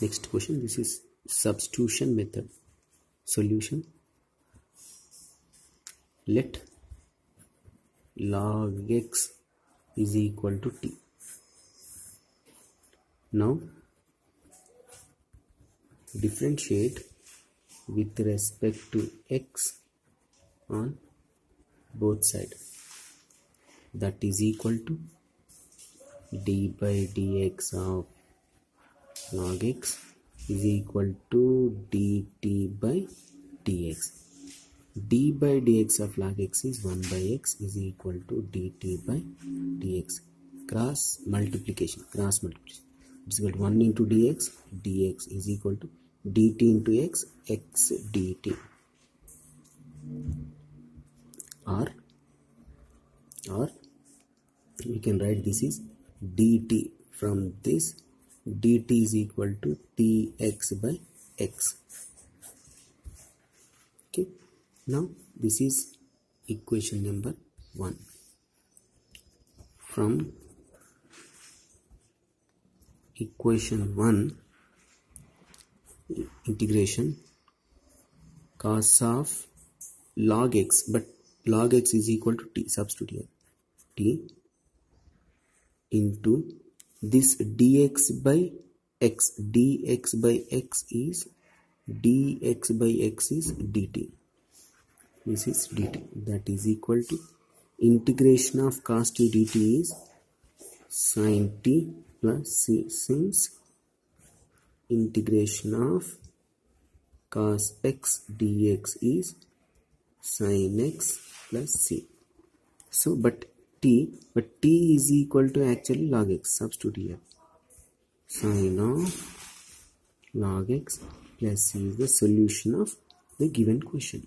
next question. This is substitution method. Solution. Let log x is equal to t. Now differentiate with respect to x on both sides that is equal to d by dx of log x is equal to dt by dx. d by dx of log x is 1 by x is equal to dt by dx. Cross multiplication cross multiplication. It's equal to 1 into dx dx is equal to dt into x x dt. Or or we can write this is dt from this dt is equal to tx by x. Okay. Now this is equation number 1 from equation 1 integration cos of log x but log x is equal to t substitute here. T into this dx by x dx by x is dx by x is dt. This is dt. That is equal to integration of cos t dt is sin t plus c since integration of cos x dx is sin x plus c. So but t but t is equal to actually log x substitute here. Sin of log x plus c is the solution of the given question